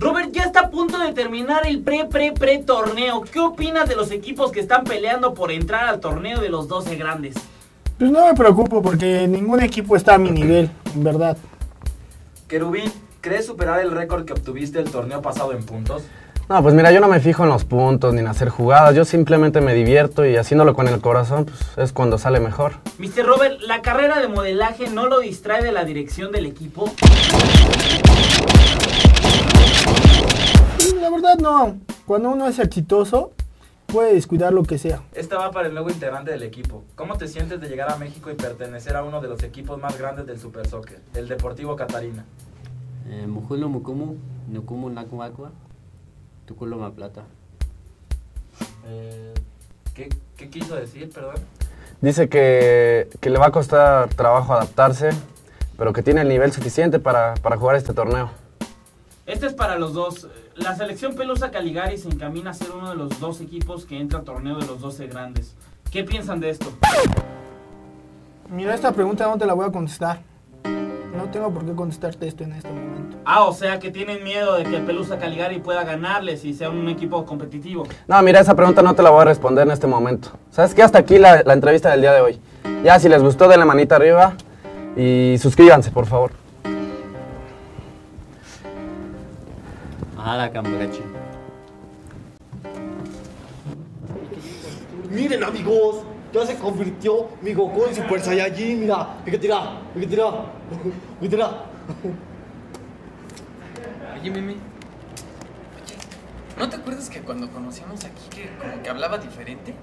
Robert, ya está a punto de terminar el pre-pre-pre torneo. ¿Qué opinas de los equipos que están peleando por entrar al torneo de los 12 grandes? Pues no me preocupo porque ningún equipo está a mi nivel, en verdad. Querubín, ¿crees superar el récord que obtuviste el torneo pasado en puntos? No, pues mira, yo no me fijo en los puntos ni en hacer jugadas. Yo simplemente me divierto y haciéndolo con el corazón, pues es cuando sale mejor. Mr. Robert, ¿la carrera de modelaje no lo distrae de la dirección del equipo? La verdad no. Cuando uno es exitoso, puede descuidar lo que sea. Esta va para el nuevo integrante del equipo. ¿Cómo te sientes de llegar a México y pertenecer a uno de los equipos más grandes del Super Soccer, el Deportivo Catarina? Eh, Mujulo Mukumu, Nukumu Nakumakua, Tuculo Maplata. Eh, ¿qué, ¿Qué quiso decir, perdón? Dice que, que le va a costar trabajo adaptarse, pero que tiene el nivel suficiente para, para jugar este torneo. Este es para los dos. La selección Pelusa Caligari se encamina a ser uno de los dos equipos que entra al torneo de los 12 grandes. ¿Qué piensan de esto? Mira, esta pregunta no te la voy a contestar. No tengo por qué contestarte esto en este momento. Ah, o sea que tienen miedo de que el Pelusa Caligari pueda ganarles y sea un equipo competitivo. No, mira, esa pregunta no te la voy a responder en este momento. ¿Sabes qué? Hasta aquí la, la entrevista del día de hoy. Ya, si les gustó, denle manita arriba y suscríbanse, por favor. Ala Campeche. Miren amigos, ya se convirtió mi Goku en Super Saiyajin, mira, fíjate, fíjate, fíjate. Oye, Mimi. Oye, ¿no te acuerdas que cuando conocíamos aquí que como que hablaba diferente?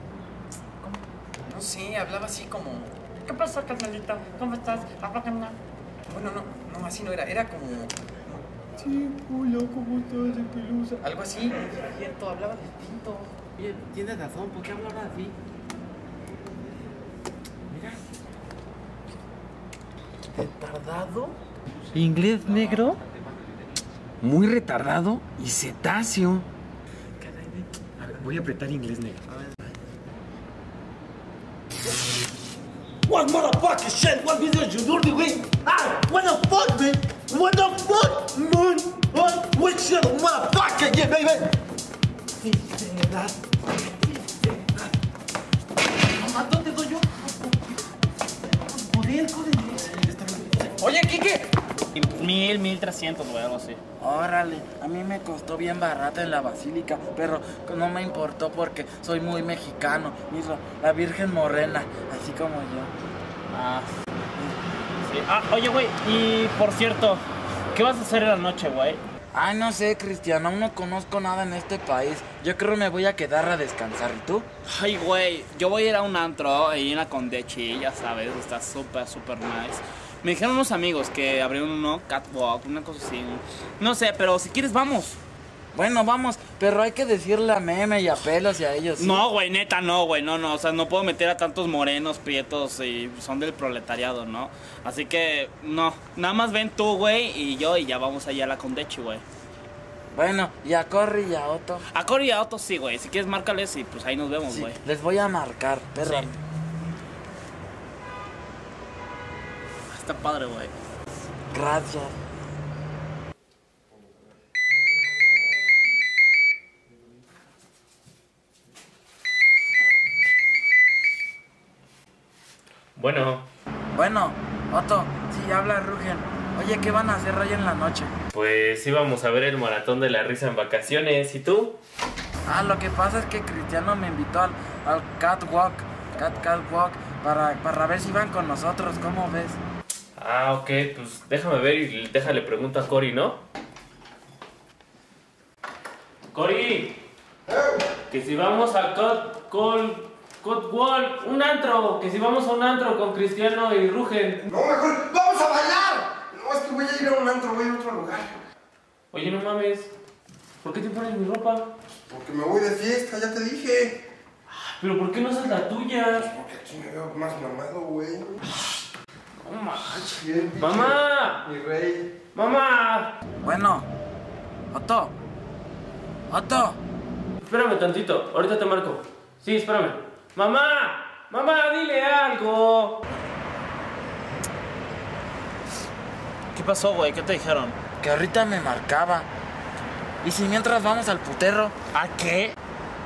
¿Cómo? No sé, hablaba así como... ¿Qué pasó, carnalito? ¿Cómo estás? Bueno, no, no, así no era, era como... Sí, hola, ¿cómo estás, de pelusa? Algo así. Cierto, hablaba distinto. Oye, tienes razón, ¿por qué habla ahora así? Mira. ¿Retardado? ¿Inglés negro? Muy retardado y cetáceo. A ver, voy a apretar inglés negro. What motherfucking shit? What business you doing? Ah, what the fuck, man? What the fuck, man? What? What shit, motherfucker, yeah, baby? Mamá, ¿dónde doy yo? Joder. Oye, Kike. Mil, mil trescientos, güey, algo así. Órale, a mí me costó bien barato en la basílica, pero no me importó porque soy muy mexicano. Mira, la Virgen Morena, así como yo. Ah. Ah, oye, güey, y por cierto, ¿qué vas a hacer en la noche, güey? Ay, no sé, Cristiano, aún no conozco nada en este país. Yo creo me voy a quedar a descansar. ¿Y tú? Ay, güey, yo voy a ir a un antro ahí en la Condechi, ya sabes, está súper, súper nice. Me dijeron unos amigos que abrieron uno, catwalk, una cosa así. No sé, pero si quieres, vamos. Bueno, vamos, pero hay que decirle a Meme y a Pelos y a ellos. ¿sí? No, güey, neta, no, güey, no, no. O sea, no puedo meter a tantos morenos, prietos y son del proletariado, ¿no? Así que, no. Nada más ven tú, güey, y yo, y ya vamos allá a la Condechi, güey. Bueno, y a Corri y a Otto. A Corri y a Otto sí, güey. Si quieres, márcales y pues ahí nos vemos, Sí, güey. les voy a marcar, perra. Sí. Está padre, güey. Gracias. Bueno, Bueno, Otto, sí, habla Rugen. Oye, ¿qué van a hacer hoy en la noche? pues íbamos a ver el maratón de la risa en vacaciones. ¿Y tú? Ah, lo que pasa es que Cristiano me invitó al, al Catwalk, Cat Catwalk, para, para ver si van con nosotros, ¿cómo ves? Ah, ok, pues déjame ver y déjale pregunto a Cory, ¿no? Cory, que si vamos a Cut, Col, Cut Wall, un antro, que si vamos a un antro con Cristiano y Rugen. No, mejor, vamos a bailar. No, es que voy a ir a un antro, voy a ir a otro lugar. Oye, no mames, ¿por qué te pones mi ropa? Porque me voy de fiesta, ya te dije. ¿Pero por qué no usas la tuya? Porque aquí me veo más mamado, güey. No manches. ¡Mamá! Mi rey. ¡Mamá! Bueno, Otto, Otto, Espérame tantito, ahorita te marco. Sí, espérame. ¡Mamá! ¡Mamá, dile algo! ¿Qué pasó, güey? ¿Qué te dijeron? que ahorita me marcaba. ¿Y si mientras vamos al puterro? ¿A qué?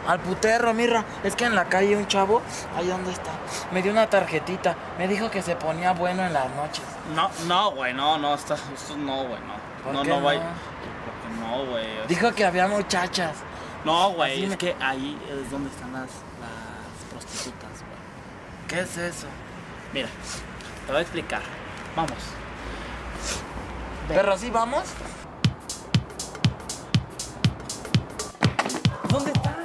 Al puterro, mirra. Es que en la calle un chavo, ahí donde está, me dio una tarjetita. Me dijo que se ponía bueno en las noches. No, no, güey, no, no, está, esto no, güey, no. ¿Por No, qué no, no? güey. No, güey. o sea, Dijo que había muchachas. No, güey, es me- que ahí es donde están las prostitutas, güey. ¿Qué es eso? Mira, te voy a explicar. Vamos. ¿Pero sí vamos? ¿Dónde está?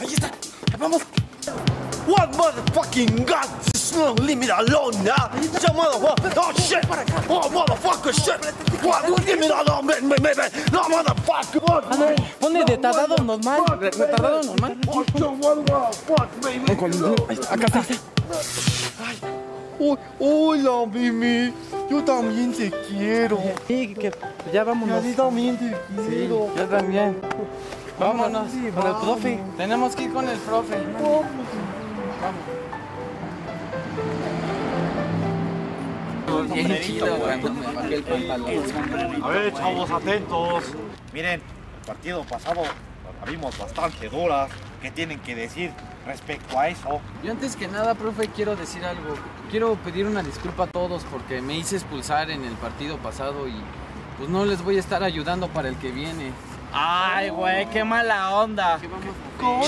Ahí está. Vamos. What motherfucking god? No, leave me alone now. So motherfucker. Oh shit. Oh motherfucker shit. What? Leave me alone, man, man, man, man. No motherfucker. Ponle de tardado normal. De tardado normal. Acá está. Uy, hola, Mimi. Yo también te quiero. Sí, que ya vámonos. Yo también te quiero. Yo también. Vámonos con el profe. Tenemos que ir con el profe. Bien chido, güey. El pantalón. A ver, chavos, atentos. Miren, el partido pasado la vimos bastante duras. ¿Qué tienen que decir respecto a eso? Yo antes que nada, profe, quiero decir algo. Quiero pedir una disculpa a todos porque me hice expulsar en el partido pasado y pues no les voy a estar ayudando para el que viene. Ay, güey, qué mala onda.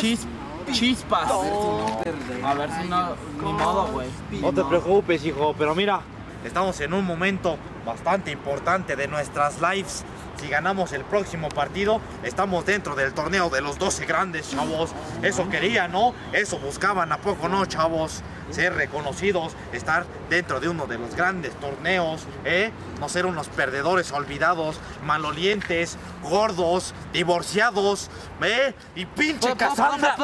Chis, chispas. A ver si no, ni modo, güey. No te preocupes, hijo, pero mira, estamos en un momento bastante importante de nuestras lives. Si ganamos el próximo partido, estamos dentro del torneo de los 12 grandes, chavos. Eso querían, ¿no? Eso buscaban, ¿a poco no, chavos? Ser reconocidos, estar dentro de uno de los grandes torneos, ¿eh? No ser unos perdedores olvidados, malolientes, gordos, divorciados, ¿eh? Y pinche Cassandra.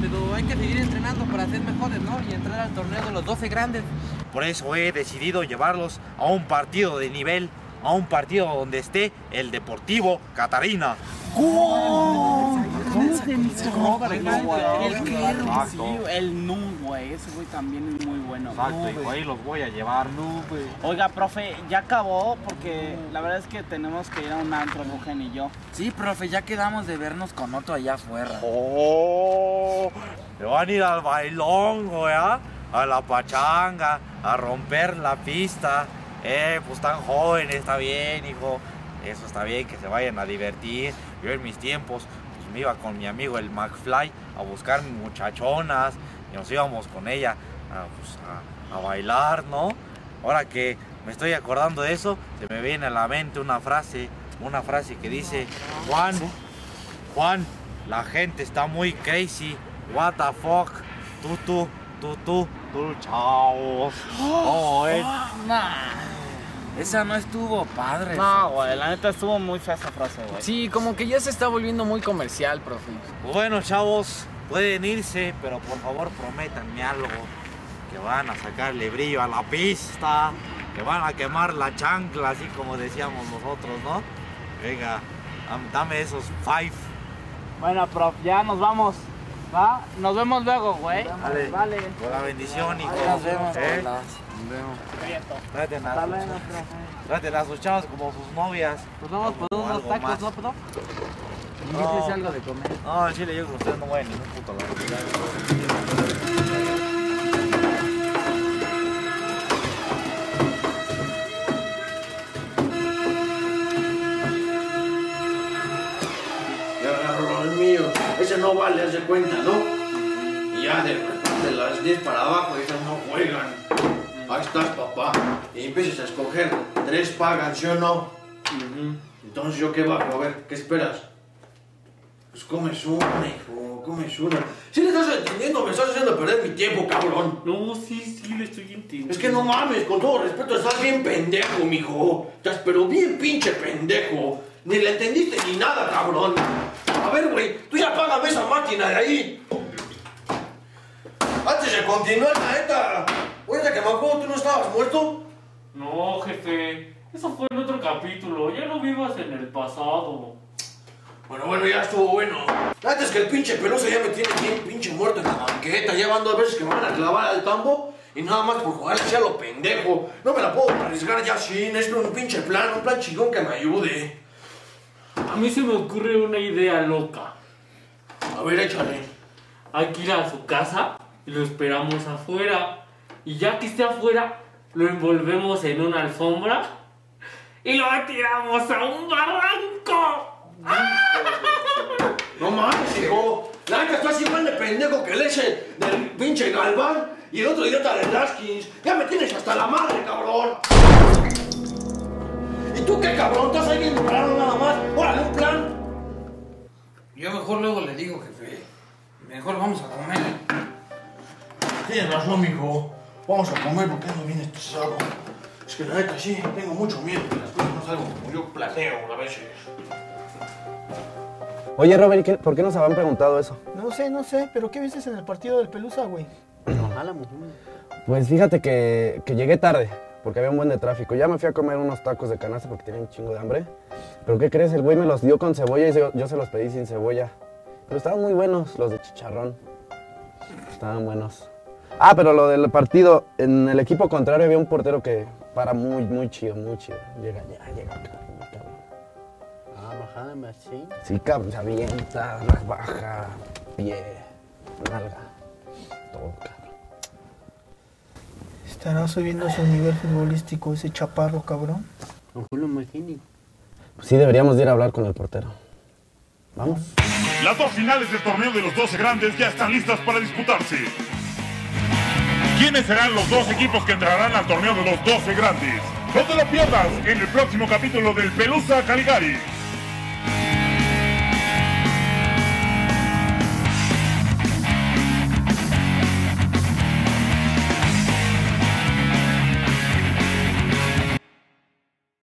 Pero hay que seguir entrenando para ser mejores, ¿no? Y entrar al torneo de los 12 grandes. Por eso he decidido llevarlos a un partido de nivel, a un partido donde esté el Deportivo Catarina. Sí, el Nu, güey. Ese güey también bueno. Exacto, hijo, ahí los voy a llevar. Oiga, profe, ya acabó porque la verdad es que tenemos que ir a un antro, Rugen y yo. Sí, profe, ya quedamos de vernos con otro allá afuera. ¡Oh! Me van a ir al bailón, güey, ¿ah? a la pachanga, a romper la pista. Eh, pues tan jóvenes, está bien, hijo. Eso está bien, que se vayan a divertir. Yo en mis tiempos, pues me iba con mi amigo el McFly a buscar muchachonas y nos íbamos con ella a, pues, a- a bailar, ¿no? Ahora que me estoy acordando de eso, se me viene a la mente una frase, una frase que dice, Juan, Juan, la gente está muy crazy. What the fuck? Tú, tú, tú, tú, tú, chavos. Oh, eh. Esa no estuvo padre. No, güey, la neta estuvo muy fea esa frase, güey. Sí, como que ya se está volviendo muy comercial, profe. Bueno, chavos, pueden irse, pero por favor prométanme algo. Que van a sacarle brillo a la pista, que van a quemar la chancla, así como decíamos nosotros, ¿no? Venga, dam- dame esos five. Bueno, prof, ya nos vamos. ¿Va? Nos vemos luego, güey. Vale. Vale. Con la bendición, hijo. Ahí nos vemos, ¿Eh? Colas. Prieto. Traten a, sus, luego, profe. traten a sus chavas como sus novias. Pues vamos por unos tacos, más. ¿no, profe? No. Algo de comer. No, en Chile yo con ustedes no voy a ningún puto lado. Ese no vale, haz de cuenta, ¿no? Y ya de repente las 10 para abajo, esas no juegan. Ahí estás, papá. Y empiezas a escoger. Tres pagan, ¿sí o no? Entonces, ¿yo qué bajo? A ver, ¿qué esperas? Pues comes una, hijo, comes una. Si le estás entendiendo, me estás haciendo perder mi tiempo, cabrón. No, sí, sí, le estoy entendiendo. Es que no mames, con todo respeto, estás bien pendejo, mijo. Estás pero bien pinche pendejo. Ni le entendiste ni nada, cabrón. A ver, güey, tú ya págame esa máquina de ahí. Antes de continuar, la neta. Ahorita que me acuerdo, ¿tú no estabas muerto? No, jefe. Eso fue en otro capítulo. Ya no vivas en el pasado. Bueno, bueno, ya estuvo bueno. Antes que el pinche peluso ya me tiene bien pinche muerto en la banqueta. Ya van dos veces que me van a clavar al tambo. Y nada más por jugar así a lo pendejo. No me la puedo arriesgar ya así. Necesito un pinche plan, un plan chingón que me ayude. A mí se me ocurre una idea loca. A ver, échale. Hay que ir a su casa y lo esperamos afuera. Y ya que esté afuera, lo envolvemos en una alfombra y lo tiramos a un barranco. No mames, hijo. La neta estás igual de pendejo que el ese del pinche Galván y el otro idiota de Laskins. Ya me tienes hasta la madre, cabrón. ¿Y tú qué, cabrón? ¿Estás ahí viendo parado mejor luego le digo, jefe. Mejor vamos a comer. Tienes razón, mijo. Vamos a comer porque ando bien estresado. Es que la neta sí, tengo mucho miedo que las cosas no salgan como yo planeo a veces. Oye, Robert, ¿y qué- ¿por qué nos habían preguntado eso? No sé, no sé, pero ¿qué viste en el partido del Pelusa, güey? Pues fíjate que, que llegué tarde, porque había un buen de tráfico. Ya me fui a comer unos tacos de canasta porque tenía un chingo de hambre. Pero ¿qué crees? El güey me los dio con cebolla y yo, yo se los pedí sin cebolla. Pero estaban muy buenos los de chicharrón. Estaban buenos. Ah, pero lo del partido, en el equipo contrario había un portero que para muy, muy chido, muy chido. Llega ya, llega acá. Ah, bajada machín. Sí, cabrón, se avienta, baja, pie, nalga, cabrón. Estará subiendo su nivel futbolístico ese chaparro, cabrón. Ojo, lo imagino. Pues sí, deberíamos de ir a hablar con el portero. Vamos. Las dos finales del torneo de los 12 grandes ya están listas para disputarse. ¿Quiénes serán los dos equipos que entrarán al torneo de los 12 grandes? No te lo pierdas en el próximo capítulo del Pelusa Caligari.